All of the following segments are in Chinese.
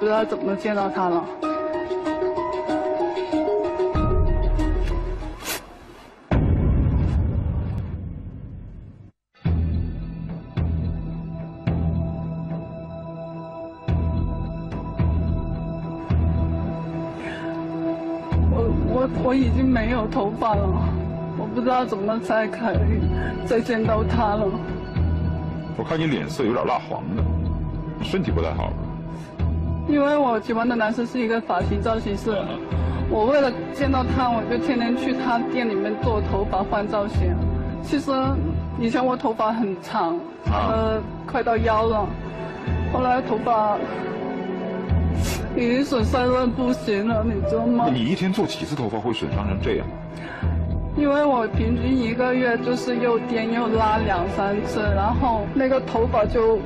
不知道怎么见到他了。我我我已经没有头发了，我不知道怎么才可以再见到他了。我看你脸色有点蜡黄的，身体不太好。因为我喜欢的男生是一个发型造型师，我为了见到他，我就天天去他店里面做头发换造型。其实以前我头发很长，呃，快到腰了，后来头发已经损伤的不行了，你知道吗？你一天做几次头发会损伤成这样？因为我平均一个月就是又颠又拉两三次，然后那个头发就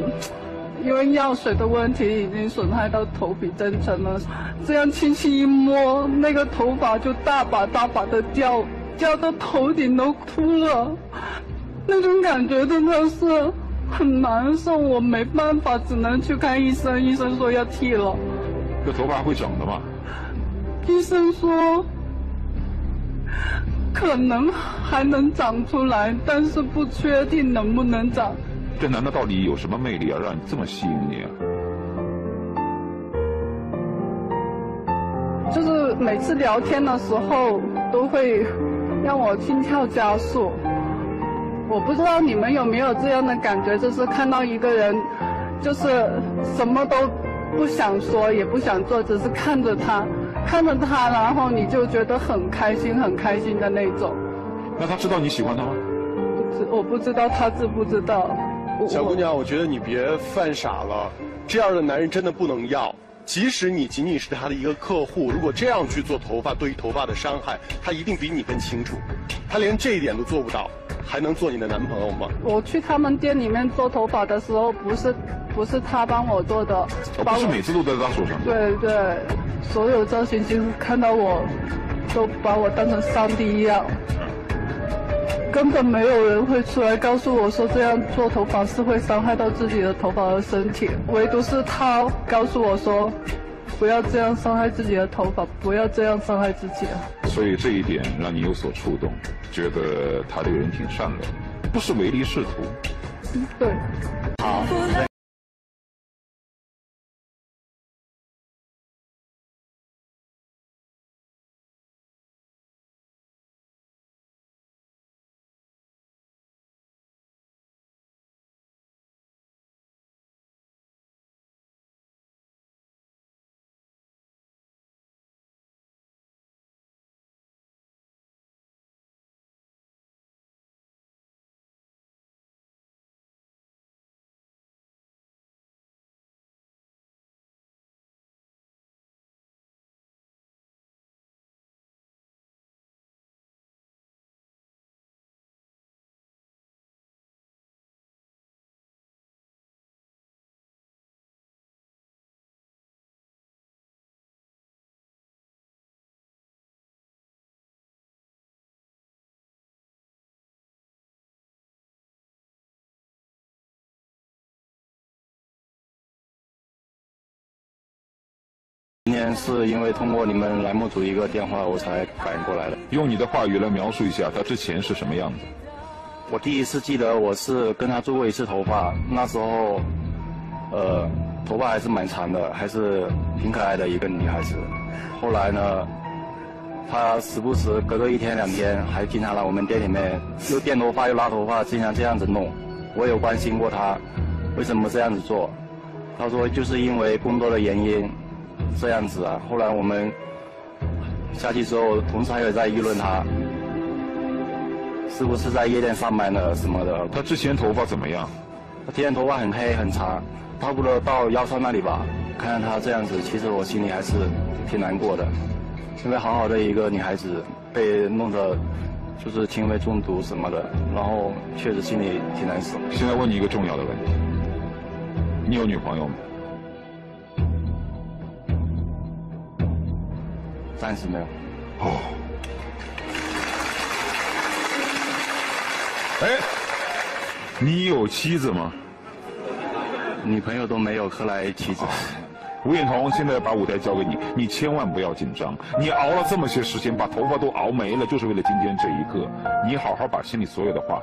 因为药水的问题已经损害到头皮真层了，这样轻轻一摸，那个头发就大把大把的掉，掉到头顶都秃了，那种感觉真的是很难受，我没办法，只能去看医生，医生说要剃了。这头发会长的吗？医生说。可能还能长出来，但是不确定能不能长。这男的到底有什么魅力啊，让你这么吸引你啊？就是每次聊天的时候，都会让我心跳加速。我不知道你们有没有这样的感觉，就是看到一个人，就是什么都不想说，也不想做，只是看着他。看着他，然后你就觉得很开心，很开心的那种。那他知道你喜欢他吗？我不知道他知不知道。小姑娘，我觉得你别犯傻了，这样的男人真的不能要。即使你仅仅是他的一个客户，如果这样去做头发，对于头发的伤害，他一定比你更清楚。他连这一点都做不到，还能做你的男朋友吗？我去他们店里面做头发的时候，不是，不是他帮我做的，不是每次都在他手上。对对，所有造型师看到我，都把我当成上帝一样。根本没有人会出来告诉我说这样做头发是会伤害到自己的头发和身体，唯独是他告诉我说，不要这样伤害自己的头发，不要这样伤害自己。所以这一点让你有所触动，觉得他这个人挺善良，不是唯利是图。嗯，对。好。天是因为通过你们栏目组一个电话，我才反应过来的。用你的话语来描述一下他之前是什么样子？我第一次记得我是跟他做过一次头发，那时候，呃，头发还是蛮长的，还是挺可爱的一个女孩子。后来呢，她时不时隔个一天两天，还经常来我们店里面又电头发又拉头发，经常这样子弄。我有关心过她，为什么这样子做？她说就是因为工作的原因。这样子啊，后来我们下去之后，同事还有在议论他是不是在夜店上班的什么的。他之前头发怎么样？他之前头发很黑很长，差不多到腰上那里吧。看到他这样子，其实我心里还是挺难过的，因为好好的一个女孩子被弄得就是轻微中毒什么的，然后确实心里挺难受。现在问你一个重要的问题，你有女朋友吗？暂时没有。哦。哎，你有妻子吗？女朋友都没有，何来妻子？吴彦彤，现在把舞台交给你，你千万不要紧张。你熬了这么些时间，把头发都熬没了，就是为了今天这一刻。你好好把心里所有的话。